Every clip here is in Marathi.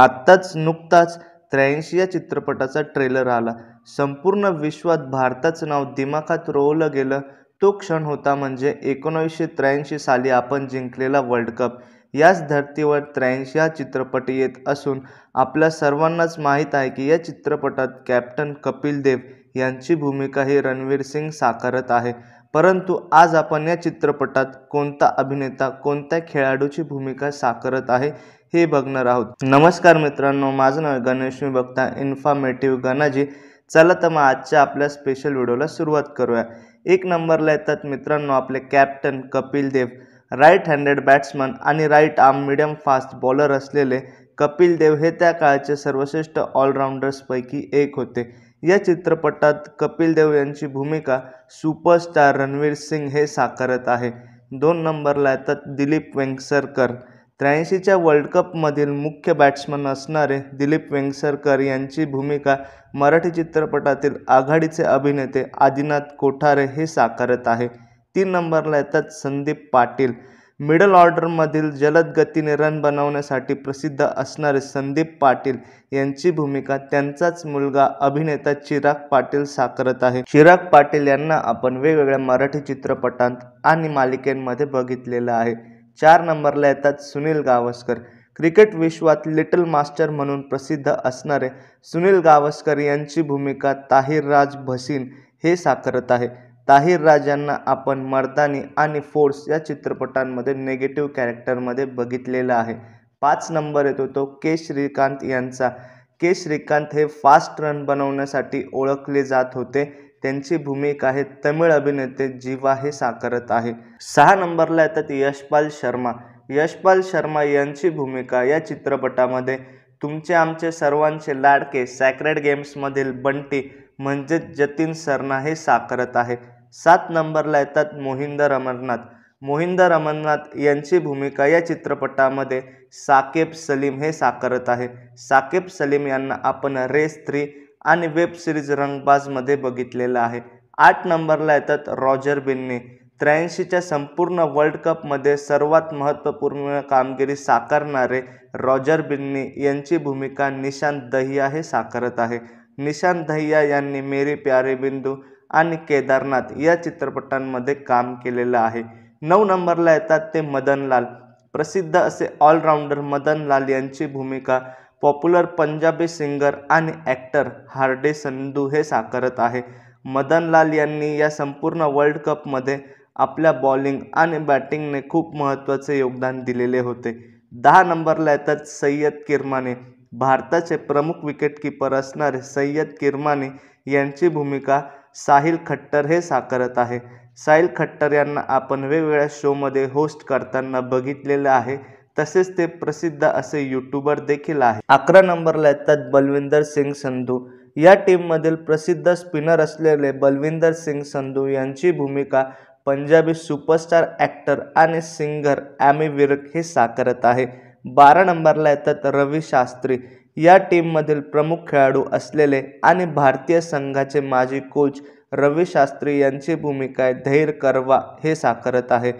आत्ताच नुकताच त्र्याऐंशी या चित्रपटाचा ट्रेलर आला. संपूर्ण विश्वात भारताचं नाव दिमाखात रोवलं गेलं. तो क्षण होता म्हणजे एकोणावीसशे त्र्याऐंशी साली आपण जिंकलेला वर्ल्ड कप याच धर्तीवर त्र्याऐंशी हा चित्रपट येत असून आपल्या सर्वांनाच माहीत आहे की या चित्रपटात कॅप्टन कपिल देव यांची भूमिका ही रणवीर सिंग साकारत आहे. परंतु आज आपण या चित्रपटात कोणता अभिनेता कोणत्या खेळाडूची भूमिका साकारत आहे हे बघणार आहोत. नमस्कार मित्रांनो माझं नाव गणेश मी बघता इन्फॉर्मेटिव्ह गणाजी. चला तर मग आजच्या आपल्या स्पेशल व्हिडिओला सुरुवात करूया. एक नंबरला येतात मित्रांनो आपले captain Kapil Dev. Right handed batsman आणि right arm medium fast bowler असलेले कपिल देव हे त्या काळाचे सर्वश्रेष्ठ ऑलराऊंडर्सपैकी एक होते. या चित्रपटात कपिल देव यांची भूमिका सुपरस्टार रणवीर सिंग हे साकारत आहे. दोन नंबरला येतात दिलीप वेंगसरकर. त्र्याऐंशीच्या वर्ल्ड कपमधील मुख्य बॅट्समन असणारे दिलीप वेंगसरकर यांची भूमिका मराठी चित्रपटातील आघाडीचे अभिनेते आदिनाथ कोठारे हे साकारत आहे. तीन नंबरला येतात संदीप पाटील. मिडल ऑर्डरमधील जलद गतीने रन बनवण्यासाठी प्रसिद्ध असणारे संदीप पाटील यांची भूमिका त्यांचाच मुलगा अभिनेता चिराग पाटील साकारत आहे. चिराग पाटील यांना आपण वेगवेगळ्या मराठी चित्रपटांत आणि मालिकेमध्ये बघितलेलं आहे. चार नंबरला येतात सुनील गावस्कर. क्रिकेट विश्वात लिटल मास्टर म्हणून प्रसिद्ध असणारे सुनील गावस्कर यांची भूमिका ताहिर राज भसीन हे साकारत आहे. ताहिर राजांना आपण मर्दानी आणि फोर्स या चित्रपटांमध्ये नेगेटिव्ह कॅरेक्टरमध्ये बघितलेलं आहे. पाच नंबर येतो तो के श्रीकांत यांचा. के श्रीकांत हे फास्ट रन बनवण्यासाठी ओळखले जात होते. त्यांची भूमिका आहे तमिळ अभिनेते जीवा हे साकारत आहे. सहा नंबरला येतात यशपाल शर्मा. यशपाल शर्मा यांची भूमिका या चित्रपटामध्ये तुमचे आमचे सर्वांचे लाडके सॅक्रेड गेम्समधील बंटी म्हणजेच जतीन सरना हे साकारत आहे. सात नंबरला येतात मोहिंदर अमरनाथ. मोहिंदर अमरनाथ यांची भूमिका या चित्रपटामध्ये साकेब सलीम हे साकारत आहे. साकेब सलीम यांना आपण रेस थ्री आणि वेब सिरीज रंगबाजमध्ये बघितलेलं आहे. आठ नंबरला येतात रॉजर बिन्नी. त्र्याऐंशीच्या संपूर्ण वर्ल्ड कपमध्ये सर्वात महत्त्वपूर्ण कामगिरी साकारणारे रॉजर बिन्नी यांची भूमिका निशांत दहिया हे साकारत आहे. निशांत दहिया यांनी मेरी प्यारे बिंदू आणि केदारनाथ या चित्रपटांमध्ये काम केलेलं आहे. नऊ नंबरला येतात ते मदनलाल. प्रसिद्ध असे ऑलराऊंडर मदनलाल यांची भूमिका पॉप्युलर पंजाबी सिंगर आणि ॲक्टर हार्डे संधू हे साकारत आहे. मदनलाल यांनी या संपूर्ण वर्ल्ड कपमध्ये आपल्या बॉलिंग आणि बॅटिंगने खूप महत्त्वाचे योगदान दिलेले होते. दहा नंबरला येतात सय्यद किरमाने. भारताचे प्रमुख विकेटकीपर असणारे सय्यद किरमाने यांची भूमिका साहिल खट्टर हे साकारत आहे. साहिल खट्टर यांना आपण वेगवेगळ्या शोमध्ये होस्ट करताना बघितलेलं आहे. तसेच ते प्रसिद्ध असे यूट्यूबर देखील आहे अकरा नंबरला येतात बलविंदर सिंग संधू. या टीममधील प्रसिद्ध स्पिनर असलेले बलविंदर सिंग संधू यांची भूमिका पंजाबी सुपरस्टार ॲक्टर आणि सिंगर ॲमी विरक हे साकारत आहे. बारा नंबरला येतात रवी शास्त्री. या टीममधील प्रमुख खेळाडू असलेले आणि भारतीय संघाचे माजी कोच रवी शास्त्री यांची भूमिका आहे. धैर करवा हे साकारत आहे.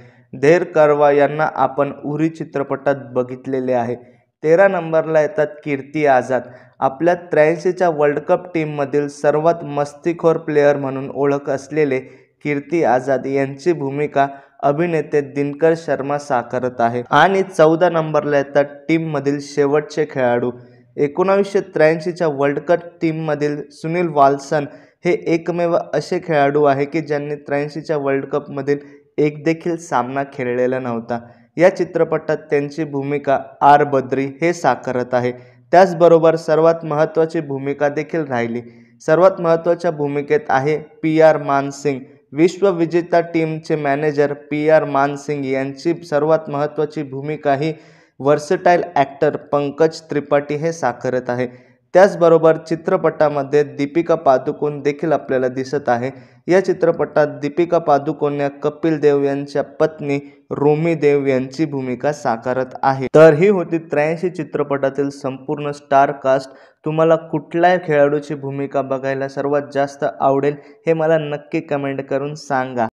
धैर करवा यांना आपण उरी चित्रपटात बघितलेले आहे. तेरा नंबरला येतात कीर्ती आझाद. आपल्या त्र्याऐंशीच्या वर्ल्ड कप टीममधील सर्वात मस्तीखोर प्लेअर म्हणून ओळख असलेले कीर्ती आझाद यांची भूमिका अभिनेते दिनकर शर्मा साकारत आहे. आणि चौदा नंबरला येतात टीममधील शेवटचे खेळाडू. एकोणावीसशे त्र्याऐंशीच्या वर्ल्ड कप टीममधील सुनील वाल्सन हे एकमेव असे खेळाडू आहे की ज्यांनी त्र्याऐंशीच्या वर्ल्ड कपमधील एक देखील सामना खेळलेला नव्हता. या चित्रपटात त्यांची भूमिका आर बद्री हे साकारत आहे. त्याचबरोबर सर्वात महत्त्वाची भूमिका देखील राहिली. सर्वात महत्त्वाच्या भूमिकेत आहे पी आर मानसिंग. विश्वविजेता टीमचे मॅनेजर पी आर मानसिंग यांची सर्वात महत्त्वाची भूमिका ही व्हर्सटाईल ॲक्टर पंकज त्रिपाठी हे साकारत आहे. त्याचबरोबर चित्रपटामध्ये दीपिका पादुकोण देखील आपल्याला दिसत आहे. या चित्रपटात दीपिका पादुकोण या कपिल देव यांच्या पत्नी रोमी देव यांची भूमिका साकारत आहे. तर ही होती त्र्याऐंशी चित्रपटातील संपूर्ण स्टार कास्ट. तुम्हाला कुठल्या खेळाडूची भूमिका बघायला सर्वात जास्त आवडेल हे मला नक्की कमेंट करून सांगा.